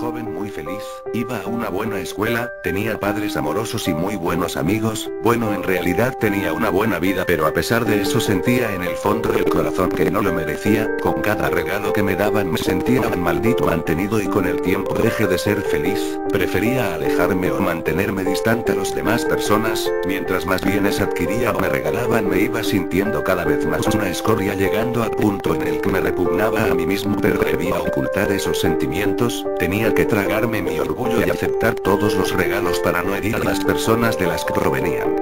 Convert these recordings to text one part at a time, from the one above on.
joven muy feliz, iba a una buena escuela, tenía padres amorosos y muy buenos amigos, bueno en realidad tenía una buena vida pero a pesar de eso sentía en el fondo del corazón que no lo merecía, con cada regalo que me daban me sentía un maldito mantenido y con el tiempo dejé de ser feliz, prefería alejarme o mantenerme distante a las demás personas, mientras más bienes adquiría o me regalaban me iba sintiendo cada vez más una escoria llegando al punto en el que me repugnaba a mí mismo pero debía ocultar esos sentimientos, tenía que tragarme mi orgullo y aceptar todos los regalos para no herir a las personas de las que provenían.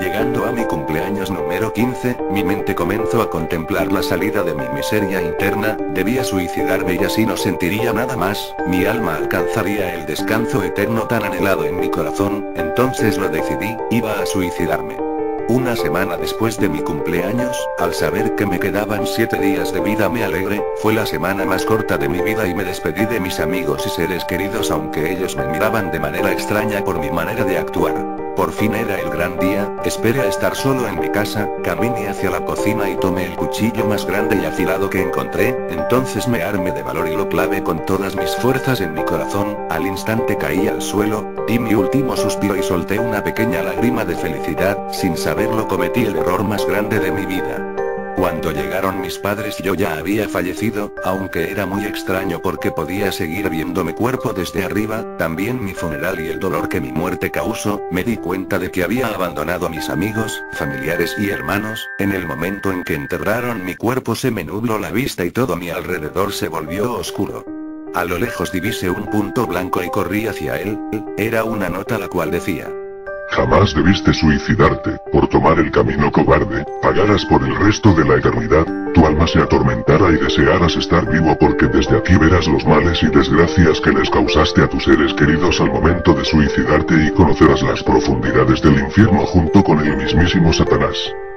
Llegando a mi cumpleaños número 15, mi mente comenzó a contemplar la salida de mi miseria interna, debía suicidarme y así no sentiría nada más, mi alma alcanzaría el descanso eterno tan anhelado en mi corazón, entonces lo decidí, iba a suicidarme. Una semana después de mi cumpleaños, al saber que me quedaban siete días de vida me alegré, fue la semana más corta de mi vida y me despedí de mis amigos y seres queridos aunque ellos me miraban de manera extraña por mi manera de actuar. Por fin era el gran día, esperé a estar solo en mi casa, caminé hacia la cocina y tomé el cuchillo más grande y afilado que encontré, entonces me armé de valor y lo clavé con todas mis fuerzas en mi corazón, al instante caí al suelo, di mi último suspiro y solté una pequeña lágrima de felicidad, sin saberlo cometí el error más grande de mi vida. Cuando llegaron mis padres yo ya había fallecido, aunque era muy extraño porque podía seguir viendo mi cuerpo desde arriba, también mi funeral y el dolor que mi muerte causó, me di cuenta de que había abandonado a mis amigos, familiares y hermanos, en el momento en que enterraron mi cuerpo se me nubló la vista y todo mi alrededor se volvió oscuro. A lo lejos divise un punto blanco y corrí hacia él, era una nota la cual decía, Jamás debiste suicidarte, por tomar el camino cobarde, pagarás por el resto de la eternidad, tu alma se atormentara y desearas estar vivo porque desde aquí verás los males y desgracias que les causaste a tus seres queridos al momento de suicidarte y conocerás las profundidades del infierno junto con el mismísimo Satanás.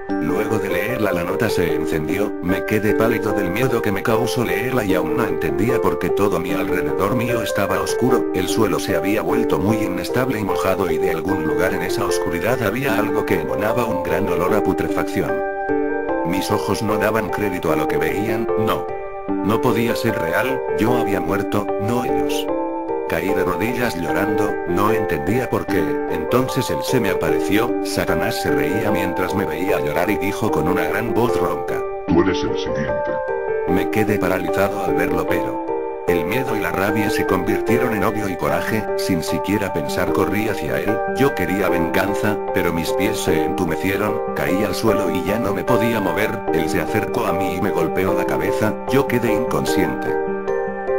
Luego de leerla la nota se encendió, me quedé pálido del miedo que me causó leerla y aún no entendía por qué todo mi alrededor mío estaba oscuro, el suelo se había vuelto muy inestable y mojado y de algún lugar en esa oscuridad había algo que emanaba un gran olor a putrefacción. Mis ojos no daban crédito a lo que veían, no. No podía ser real, yo había muerto, no ellos. Caí de rodillas llorando, no entendía por qué, entonces él se me apareció, Satanás se reía mientras me veía llorar y dijo con una gran voz ronca. Tú eres el siguiente. Me quedé paralizado al verlo pero... El miedo y la rabia se convirtieron en odio y coraje, sin siquiera pensar corrí hacia él, yo quería venganza, pero mis pies se entumecieron, caí al suelo y ya no me podía mover, él se acercó a mí y me golpeó la cabeza, yo quedé inconsciente.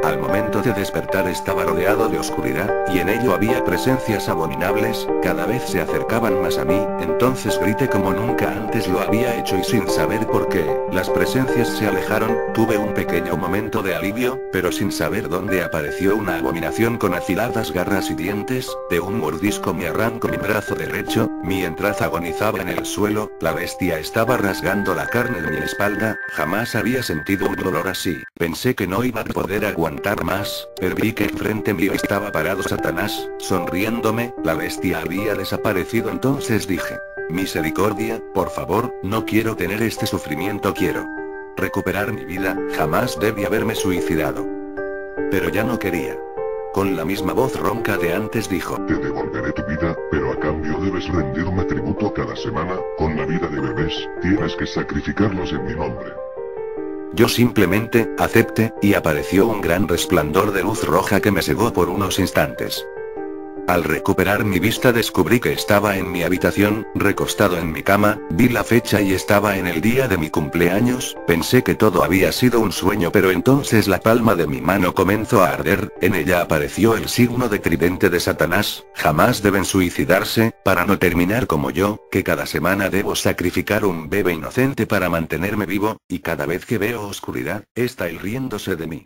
Al momento de despertar estaba rodeado de oscuridad, y en ello había presencias abominables, cada vez se acercaban más a mí, entonces grité como nunca antes lo había hecho y sin saber por qué, las presencias se alejaron, tuve un pequeño momento de alivio, pero sin saber dónde apareció una abominación con afiladas garras y dientes, de un mordisco me arrancó mi brazo derecho, mi entraza agonizaba en el suelo, la bestia estaba rasgando la carne de mi espalda, jamás había sentido un dolor así, pensé que no iba a poder aguantar más, pero vi que enfrente mío estaba parado Satanás, sonriéndome, la bestia había desaparecido entonces dije. Misericordia, por favor, no quiero tener este sufrimiento quiero recuperar mi vida, jamás debí haberme suicidado. Pero ya no quería. Con la misma voz ronca de antes dijo. Te devolveré tu vida, pero a cambio debes rendirme tributo cada semana, con la vida de bebés, tienes que sacrificarlos en mi nombre. Yo simplemente, acepté, y apareció un gran resplandor de luz roja que me cegó por unos instantes. Al recuperar mi vista descubrí que estaba en mi habitación, recostado en mi cama, vi la fecha y estaba en el día de mi cumpleaños, pensé que todo había sido un sueño pero entonces la palma de mi mano comenzó a arder, en ella apareció el signo de tridente de Satanás, jamás deben suicidarse, para no terminar como yo, que cada semana debo sacrificar un bebé inocente para mantenerme vivo, y cada vez que veo oscuridad, está él riéndose de mí.